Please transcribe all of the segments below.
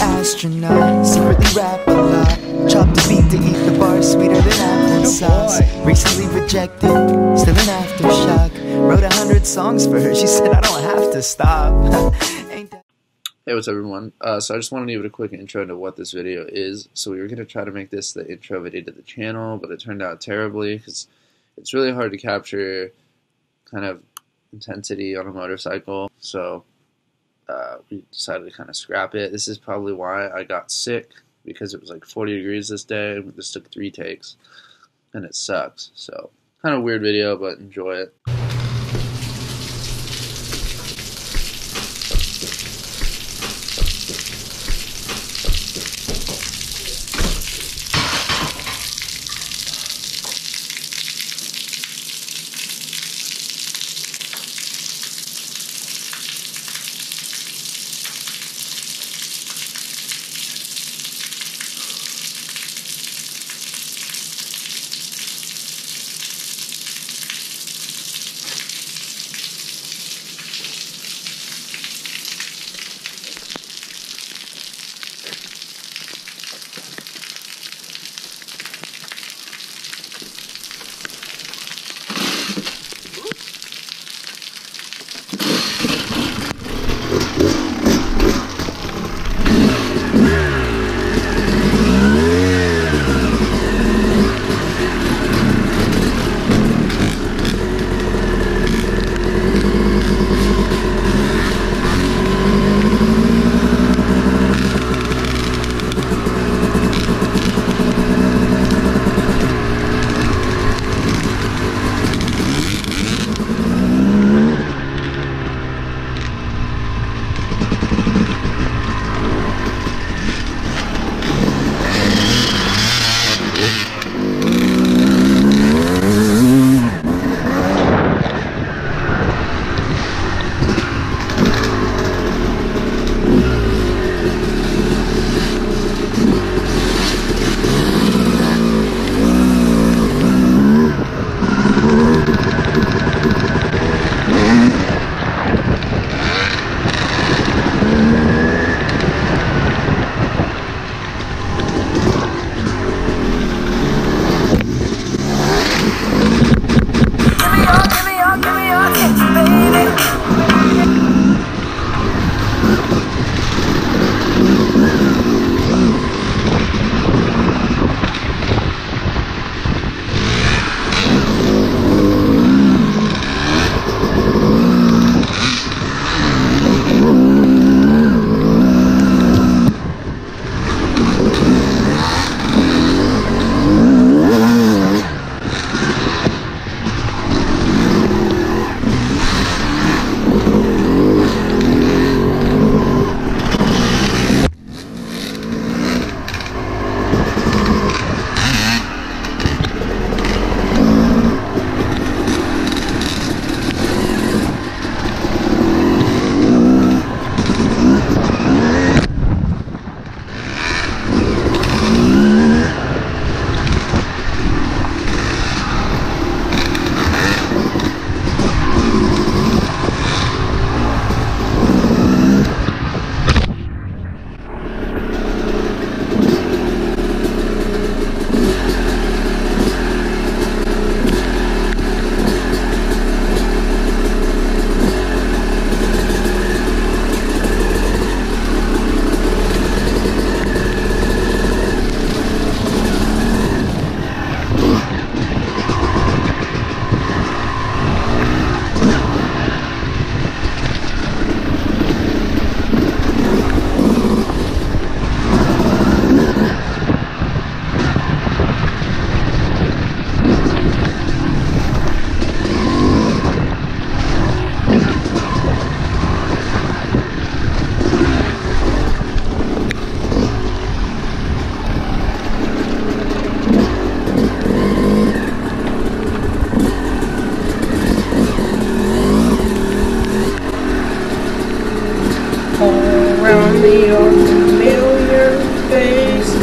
astronaut. Secretly rap a lot. Chop the beat to eat the bar sweeter than apple sauce. Recently rejected, still an aftershock. Wrote a hundred songs for her. She said I don't have to stop. Hey, what's up, everyone? Uh, so I just want to give it a quick intro into what this video is. So we were going to try to make this the intro video to the channel, but it turned out terribly because it's really hard to capture kind of intensity on a motorcycle. So uh, we decided to kind of scrap it. This is probably why I got sick because it was like 40 degrees this day. and just took three takes, and it sucks. So kind of weird video, but enjoy it.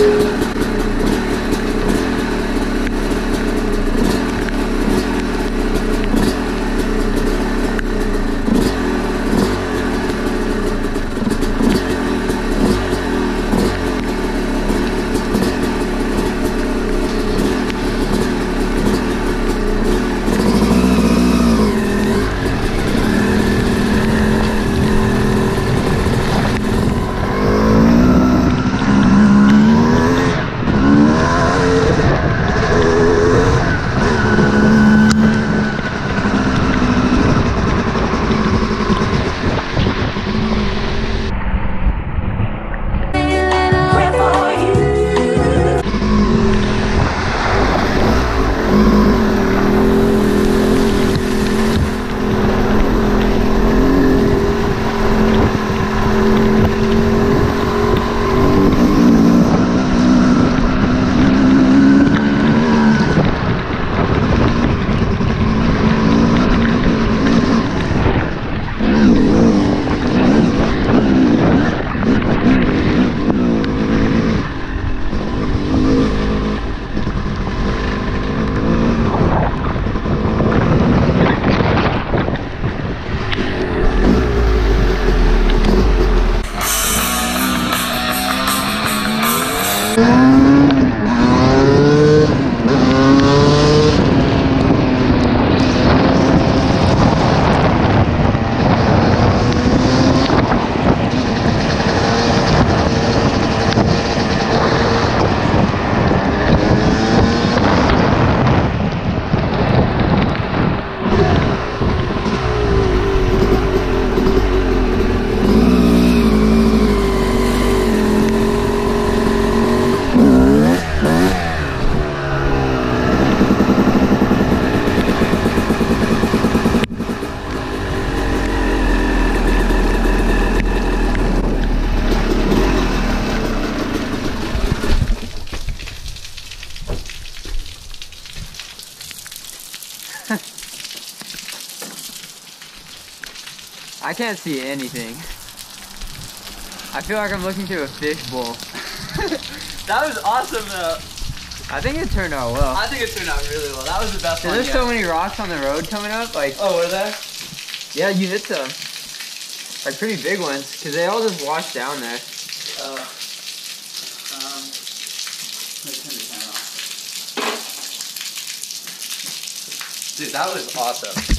Thank you. Música I can't see anything. I feel like I'm looking through a fishbowl. That was awesome though. I think it turned out well. I think it turned out really well. That was the best one There's yet. so many rocks on the road coming up. Like, Oh, were there? yeah, you hit some. Like pretty big ones, because they all just washed down there. Uh, um, let me turn the. Dude, that was awesome.